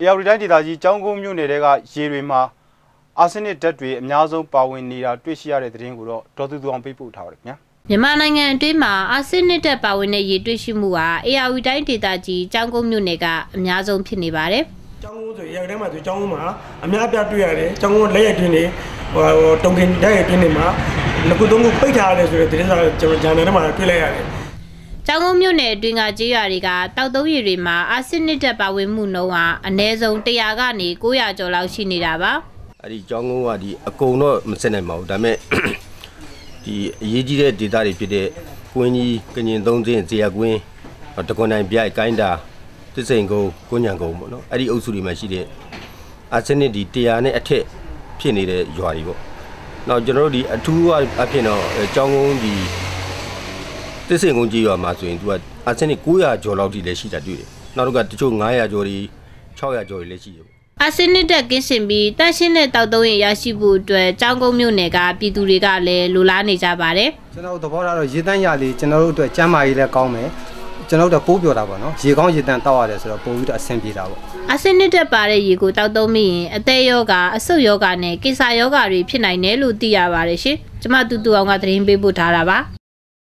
အေရဝတီတိုင်းဒေသကြီးကျောင်းကုန်းမြို့နယ်တွေကရေတွေမှာအာဆင်းနစ်ဓာတ်တွေအများဆုံးပါဝင်နေတာတွေ့ရှိရတဲ့သတင်းကိုတော့ဒေါ်သူသူအောင်ပေးပို့ထားပါတယ်ခင်ဗျာမြန်မာနိုင်ငံအတွင်းမှာအာဆစ်နစ်တက်ပါဝင်တဲ့ရေတွေ့ရှိမှုဟာ AR တိုင်းဒေသကြီးကျောင်းကုန်းမြို့နယ်ကအများဆုံးဖြစ်နေပါတယ်ကျောင်းကုန်းဆိုရက်ထဲမှာဆိုကျောင်းကုန်းမှာအများအပြားတွေ့ရတယ်ကျောင်းကုန်းလက်ရက်တွင်းနေဟိုတုံကင်ဓာတ်ရက်တွင်းနေမှာလက်ကုသုံးခုပိတ်ထားရတယ်ဆိုတဲ့သတင်းစာကျွန်တော်ဂျာနယ်ထဲမှာတွေ့လိုက်ရတယ်။ ကျောင်းကုန်းမြို့နယ်အတွင်းကကြေးရွာတွေကတောက်သုံးရေတွေမှာအာဆစ်နစ်တက်ပါဝင်မှုနှုန်းဟာအနည်းဆုံး100ကနေ900ကျော်လောက်ရှိနေတာပါအဲ့ဒီကျောင်းကုန်းကဒီအကုံတော့မစစ်နိုင်ပါဘူးဒါပေမဲ့ဒီအရေးကြီးတဲ့ဒေတာတွေဖြစ်တဲ့ကွင်းကြီးကညင်သုံးစင်းဇေယကွင်းတကွန်နိုင်ပြိုက်ကိုင်းတာသစ်စိန်ကုန်းကွန်းညံကုန်းပေါ့နော်အဲ့ဒီအုပ်စုတွေမှာရှိတဲ့အာဆင်းနစ်ဒီ100နဲ့အထက်ဖြစ်နေတဲ့ရွာတွေပေါ့နောက်ကျွန်တော်တို့ဒီအထူးအဖြစ်တော့အဲကျောင်းကုန်းဒီ သစ်စိန်ကုန်းကြီးရွာမှာဆိုရင်သူကအာဆင်းနစ်900ကျော်လောက်ထိလည်းရှိတာတွေ့တယ်နောက်တော့ကတချို့900ကျော်တွေ600ကျော်တွေလည်းရှိတယ်ပေါ့။အာဆစ်နစ်တက်ကင်းစင်ပြီးတန့်ရှင်းတဲ့တောက်သုံးရေရရှိဖို့အတွက်ကျောင်းကုန်းမြို့နယ်ကပြည်သူတွေကလည်းလိုလားနေကြပါတယ်။ကျွန်တော်တို့သဘောထားတော့ရေတန်းရလေးကျွန်တော်တို့အတွက်ကျန်းမာရေးလည်းကောင်းမယ်ကျွန်တော်တို့ပိုးပြောတာပေါ့နော်ရေကောင်းရေတန်းတောက်ရတယ်ဆိုတော့ပိုပြီးတော့အဆင်ပြေတာပေါ့အာဆစ်နစ်တက်ပါတဲ့ရေကိုတောက်သုံးမိရင်အသက်ယောဂအဆုတ်ယောဂနဲ့ကိစ္စယောဂတွေဖြစ်နိုင်တယ်လို့သိရပါတယ်ရှင်။ကျမတူတူအောင်ကသတင်းပေးပို့ထားတာပါ။